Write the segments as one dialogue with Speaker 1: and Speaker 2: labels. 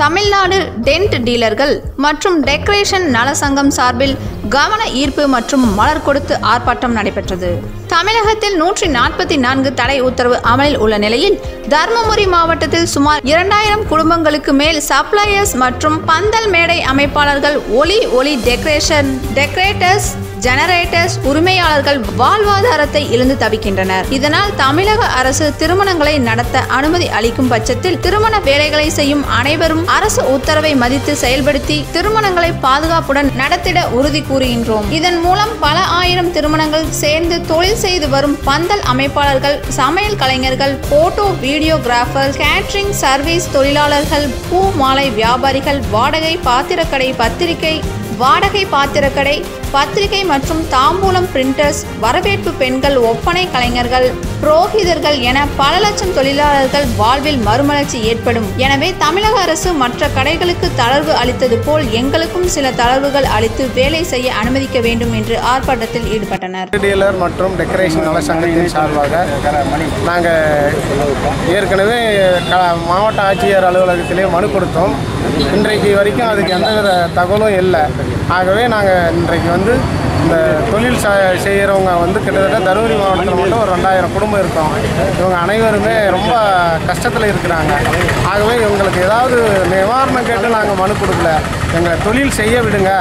Speaker 1: Tamil Nadu tent டீலர்கள் மற்றும் decoration நலசங்கம் சார்பில் கவன ஈர்ப்பு மற்றும் மலர் கொடுத்து ஆர்ப்பாட்டம் நடைபெற்றது. தமிழகத்தில் நூற்றி நாற்பத்தி நான்கு தடை உத்தரவு அமலில் உள்ள நிலையில் தருமபுரி மாவட்டத்தில் சுமார் இரண்டாயிரம் குடும்பங்களுக்கு மேல் சப்ளையர்ஸ் மற்றும் பந்தல் மேடை அமைப்பாளர்கள் ஒலி ஒளி டெக்கரேஷன் டெக்கரேட்டர்ஸ் ஜெனரேட்டர்ஸ் உரிமையாளர்கள் வாழ்வாதாரத்தை இழந்து தவிக்கின்றனர். இதனால் தமிழக அரசு திருமணங்களை நடத்த அனுமதி அளிக்கும் பட்சத்தில் திருமண வேலைகளை செய்யும் அனைவரும் அரசு உத்தரவை மதித்து செயல்படுத்தி திருமணங்களை பாதுகாப்புடன் நடத்திட உறுதி கூறுகின்றோம். இதன் மூலம் பல ஆயிரம் திருமணங்கள் சேர்ந்து தொழில் செய்து வரும் பந்தல் அமைப்பாளர்கள் சமையல் கலைஞர்கள் போட்டோ வீடியோகிராஃபர் கேட்ரிங் சர்வீஸ் தொழிலாளர்கள் பூ மாலை வியாபாரிகள் வாடகை பாத்திரக்கடை பத்திரிகை வாடகை பாத்திரக்கடை பத்திரிகை மற்றும் தாம்பூலம் பிரிண்டர்ஸ் வரவேற்பு பெண்கள் ஒப்பனை கலைஞர்கள் புரோகிதர்கள் என பல லட்சம் தொழிலாளர்கள் வாழ்வில் மறுமலர்ச்சி ஏற்படும். எனவே தமிழக அரசு மற்ற கடைகளுக்கு தளர்வு அளித்தது போல் எங்களுக்கும் சில தளர்வுகள் அளித்து வேலை செய்ய அனுமதிக்க வேண்டும் என்று ஆர்ப்பாட்டத்தில் ஈடுபட்டனர்.
Speaker 2: டீலர் மற்றும் டெக்கரேஷன் நல சார்பாக நாங்கள் ஏற்கனவே மாவட்ட ஆட்சியர் அலுவலகத்திலே மனு கொடுத்தோம். இன்றைக்கு வரைக்கும் அதுக்கு எந்தவித தகவலும் இல்லை. ஆகவே நாங்கள் இன்றைக்கு வந்து வந்து இந்த தொழில் செய்கிறவங்க வந்து கிட்டத்தட்ட தருமபுரி மாவட்டத்தில் மட்டும் ஒரு ரெண்டாயிரம் குடும்பம் இருக்கோம். இவங்க அனைவருமே ரொம்ப கஷ்டத்தில் இருக்கிறாங்க. ஆகவே இவங்களுக்கு ஏதாவது நிவாரணம் கேட்டு நாங்கள் மனு கொடுக்கல. எங்களை தொழில் செய்ய விடுங்க.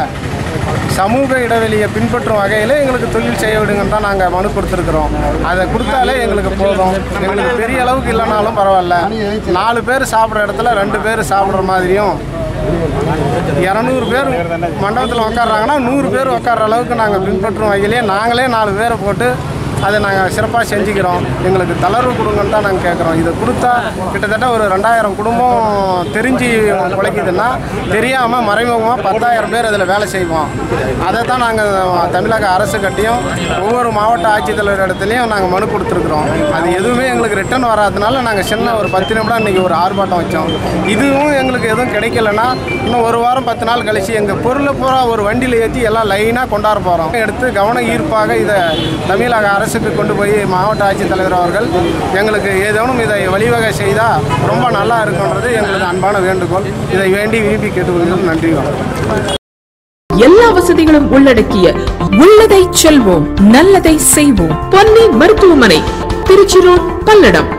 Speaker 2: சமூக இடைவெளியை பின்பற்றும் வகையில் எங்களுக்கு தொழில் செய்ய விடுங்கன்னு தான் நாங்கள் மனு கொடுத்துருக்குறோம். அதை கொடுத்தாலே எங்களுக்கு போதும். எங்களுக்கு பெரிய அளவுக்கு இல்லைனாலும் பரவாயில்ல. நாலு பேர் சாப்பிட்ற இடத்துல ரெண்டு பேர் சாப்பிட்ற மாதிரியும் இரநூறு பேர் மண்டபத்தில் உட்காடுறாங்கன்னா நூறு பேர் உட்கார்ற அளவுக்கு நாங்கள் பின்பற்றும் வகையிலே நாங்களே நாலு பேரை போட்டு அதை நாங்கள் சிறப்பாக செஞ்சுக்கிறோம். எங்களுக்கு தளர்வு கொடுங்கன்னு தான் நாங்கள் கேட்குறோம். இதை கொடுத்தா கிட்டத்தட்ட ஒரு ரெண்டாயிரம் குடும்பம் தெரிஞ்சு உழைக்குதுன்னா தெரியாமல் மறைமுகமாக பத்தாயிரம் பேர் அதில் வேலை செய்வோம். அதை தான் நாங்கள் தமிழக அரசு கட்டியும் ஒவ்வொரு மாவட்ட ஆட்சித்தலைவர் இடத்துலையும் நாங்கள் மனு கொடுத்துருக்குறோம். அது எதுவுமே எங்களுக்கு ரிட்டர்ன் வராதனால நாங்கள் சின்ன ஒரு பத்து நிமிடம் இன்றைக்கி ஒரு ஆர்ப்பாட்டம் வச்சோம். இதுவும் எங்களுக்கு எதுவும் கிடைக்கலன்னா இன்னும் ஒரு வாரம் பத்து நாள் கழிச்சு எங்கள் பொருளை பூரா ஒரு வண்டியில் ஏற்றி எல்லாம் லைனாக கொண்டாட போகிறோம் எடுத்து கவன ஈர்ப்பாக இதை தமிழக அரசு அரசுக்கு கொண்டு போய் மாவட்ட ஆட்சித்தலைவர் அவர்கள் எங்களுக்கு ஏதேனும் இதை வழிவகை செய்தால் ரொம்ப நல்லா இருக்குன்றது எங்களது அன்பான வேண்டுகோள். இதை வேண்டி விரும்பி கேட்டுக்கொள்கிறோம். நன்றி வணக்கம்.
Speaker 3: எல்லா வசதிகளும் உள்ளடக்கிய உள்ளதை செல்வோம் நல்லதை செய்வோம். பொன்னி மருத்துவமனை திருச்சி ரோட் பல்லடம்.